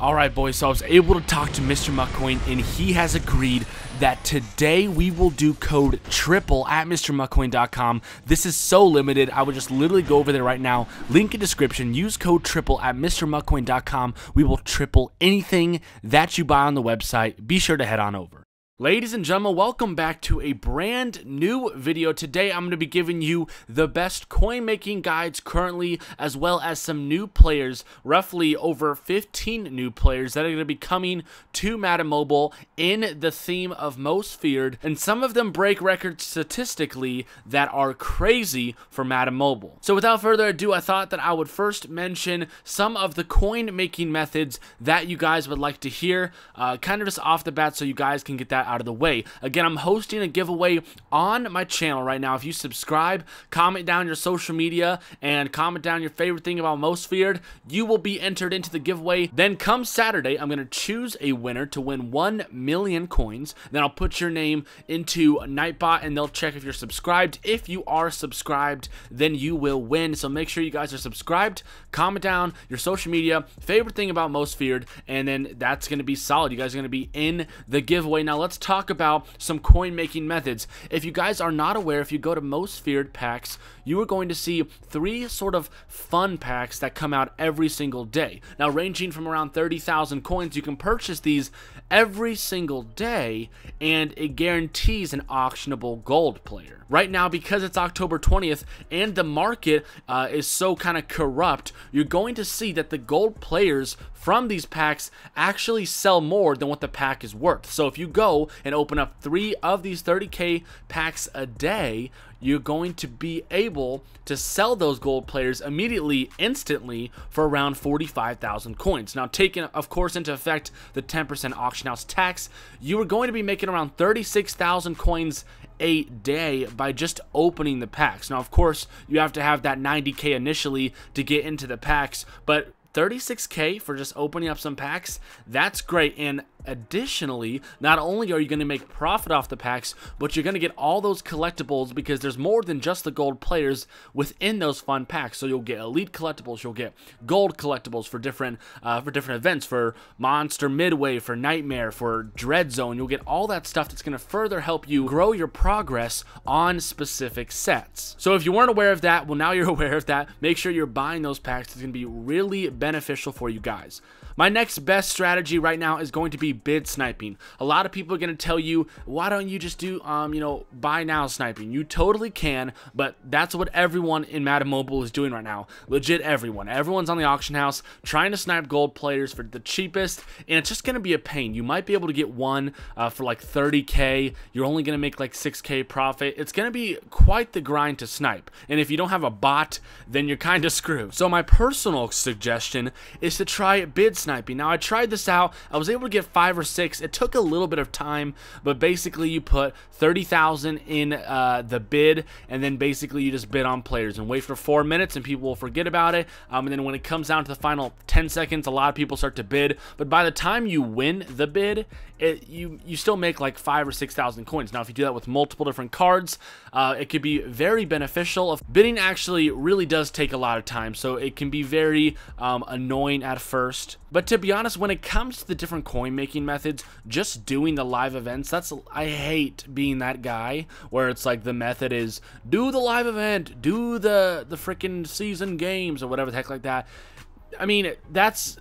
Alright boys, so I was able to talk to Mr. Mutcoin and he has agreed that today we will do code triple at mrmutcoin.com. This is so limited, I would just literally go over there right now, link in description, use code triple at mrmutcoin.com. We will triple anything that you buy on the website. Be sure to head on over. Ladies and gentlemen, welcome back to a brand new video. Today I'm going to be giving you the best coin making guides currently, as well as some new players, roughly over 15 new players that are going to be coming to Madden Mobile in the theme of most feared, and some of them break records statistically that are crazy for Madden Mobile. So without further ado, I thought that I would first mention some of the coin making methods that you guys would like to hear, uh, kind of just off the bat so you guys can get that out of the way. Again, I'm hosting a giveaway on my channel right now. If you subscribe, comment down your social media, and comment down your favorite thing about Most Feared, you will be entered into the giveaway. Then come Saturday, I'm going to choose a winner to win 1 million coins. Then I'll put your name into Nightbot, and they'll check if you're subscribed. If you are subscribed, then you will win. So make sure you guys are subscribed. Comment down your social media, favorite thing about Most Feared, and then that's going to be solid. You guys are going to be in the giveaway. Now let's talk about some coin making methods. If you guys are not aware, if you go to most feared packs, you are going to see three sort of fun packs that come out every single day. Now, ranging from around 30,000 coins, you can purchase these every single day, and it guarantees an auctionable gold player. Right now, because it's October 20th and the market uh, is so kind of corrupt, you're going to see that the gold players from these packs actually sell more than what the pack is worth. So if you go and open up three of these 30k packs a day, you're going to be able to sell those gold players immediately, instantly, for around 45,000 coins. Now, taking, of course, into effect the 10% auction house tax, you are going to be making around 36,000 coins a day by just opening the packs. Now, of course, you have to have that 90k initially to get into the packs, but 36k for just opening up some packs, that's great. And Additionally, not only are you going to make profit off the packs, but you're going to get all those collectibles because there's more than just the gold players within those fun packs. So you'll get elite collectibles, you'll get gold collectibles for different uh, for different events, for Monster Midway, for Nightmare, for Dread Zone. You'll get all that stuff that's going to further help you grow your progress on specific sets. So if you weren't aware of that, well now you're aware of that. Make sure you're buying those packs. It's going to be really beneficial for you guys. My next best strategy right now is going to be bid sniping. A lot of people are going to tell you, why don't you just do, um, you know, buy now sniping? You totally can, but that's what everyone in Madden Mobile is doing right now. Legit everyone. Everyone's on the auction house trying to snipe gold players for the cheapest, and it's just going to be a pain. You might be able to get one uh, for like 30k. You're only going to make like 6k profit. It's going to be quite the grind to snipe. And if you don't have a bot, then you're kind of screwed. So my personal suggestion is to try bid sniping. Now, I tried this out. I was able to get five or six. It took a little bit of time, but basically you put 30,000 in uh, the bid, and then basically you just bid on players and wait for four minutes, and people will forget about it. Um, and then when it comes down to the final 10 seconds, a lot of people start to bid. But by the time you win the bid, it, you you still make like five or six thousand coins. Now, if you do that with multiple different cards, uh, it could be very beneficial. Bidding actually really does take a lot of time, so it can be very um, annoying at first. But to be honest, when it comes to the different coin making methods, just doing the live events, that's I hate being that guy where it's like the method is do the live event, do the the freaking season games or whatever the heck like that. I mean, that's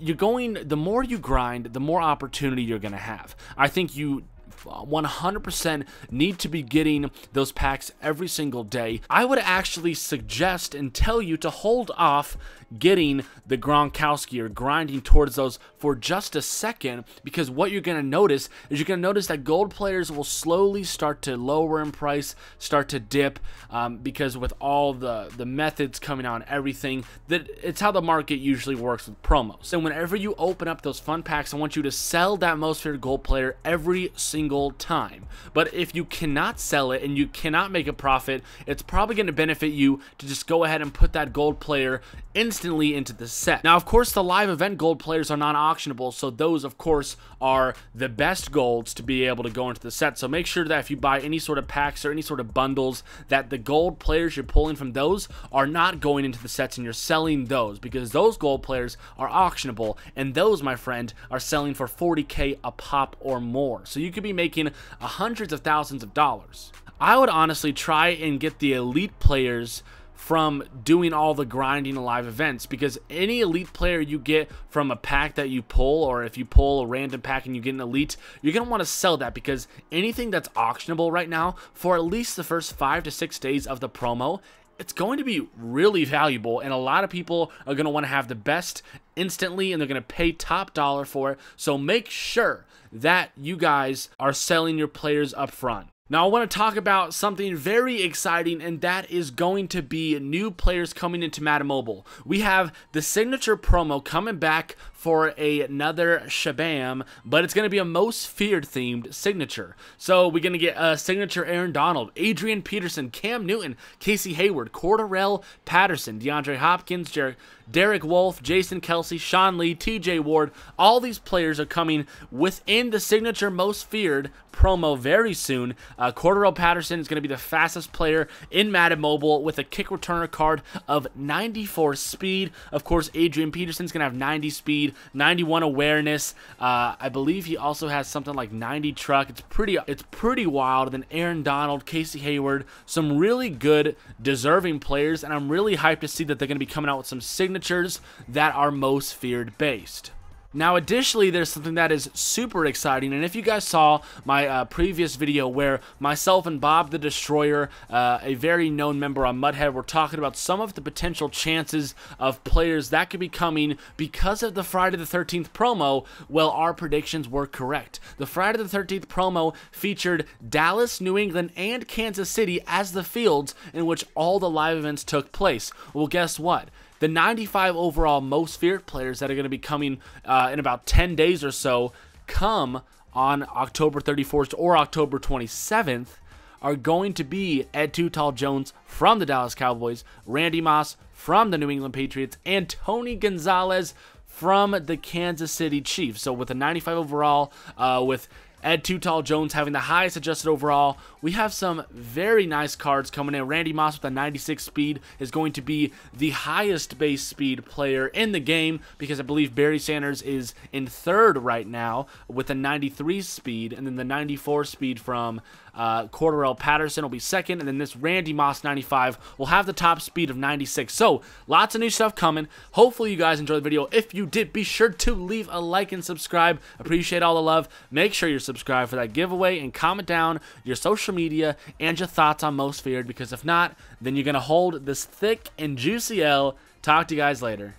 you're going the more you grind the more opportunity you're going to have. I think you 100% need to be getting those packs every single day. I would actually suggest and tell you to hold off getting the Gronkowski or grinding towards those for just a second because what you're going to notice is you're going to notice that gold players will slowly start to lower in price, start to dip um, because with all the, the methods coming on everything, that it's how the market usually works with promos. And whenever you open up those fun packs, I want you to sell that most feared gold player every single single time. But if you cannot sell it and you cannot make a profit, it's probably going to benefit you to just go ahead and put that gold player instantly into the set. Now, of course, the live event gold players are non-auctionable, so those, of course, are the best golds to be able to go into the set. So make sure that if you buy any sort of packs or any sort of bundles, that the gold players you're pulling from those are not going into the sets and you're selling those because those gold players are auctionable and those, my friend, are selling for 40k a pop or more. So you could be making hundreds of thousands of dollars. I would honestly try and get the elite players from doing all the grinding live events because any elite player you get from a pack that you pull or if you pull a random pack and you get an elite you're going to want to sell that because anything that's auctionable right now for at least the first five to six days of the promo it's going to be really valuable and a lot of people are going to want to have the best instantly and they're going to pay top dollar for it so make sure that you guys are selling your players up front now, I want to talk about something very exciting, and that is going to be new players coming into Madden Mobile. We have the signature promo coming back for a, another Shabam, but it's going to be a most feared themed signature. So we're going to get a signature Aaron Donald, Adrian Peterson, Cam Newton, Casey Hayward, Cordarrelle Patterson, DeAndre Hopkins, Derek. Derek Wolfe, Jason Kelce, Sean Lee, TJ Ward, all these players are coming within the signature most feared promo very soon. Uh, Cordarrelle Patterson is going to be the fastest player in Madden Mobile with a kick returner card of 94 speed. Of course, Adrian Peterson's going to have 90 speed, 91 awareness. Uh, I believe he also has something like 90 truck. It's pretty, it's pretty wild. Then Aaron Donald, Casey Hayward, some really good, deserving players, and I'm really hyped to see that they're going to be coming out with some signatures that are most feared based. Now, additionally, there's something that is super exciting, and if you guys saw my uh, previous video where myself and Bob the Destroyer, uh, a very known member on MUTHead, were talking about some of the potential chances of players that could be coming because of the Friday the 13th promo, well, our predictions were correct. The Friday the 13th promo featured Dallas, New England, and Kansas City as the fields in which all the live events took place. Well, guess what? The 95 overall most feared players that are going to be coming uh, in about 10 days or so come on October 31st or October 27th are going to be Ed Tall Jones from the Dallas Cowboys, Randy Moss from the New England Patriots, and Tony Gonzalez from the Kansas City Chiefs. So with a 95 overall, uh, with Ed Too Tall Jones having the highest adjusted overall. We have some very nice cards coming in. Randy Moss with a 96 speed is going to be the highest base speed player in the game because I believe Barry Sanders is in third right now with a 93 speed, and then the 94 speed from uh, Cordarrelle Patterson will be second, and then this Randy Moss 95 will have the top speed of 96. So, lots of new stuff coming. Hopefully, you guys enjoyed the video. If you did, be sure to leave a like and subscribe. Appreciate all the love. Make sure you're subscribed for that giveaway and comment down your social media and your thoughts on Most Feared because if not, then you're going to hold this thick and juicy L. Talk to you guys later.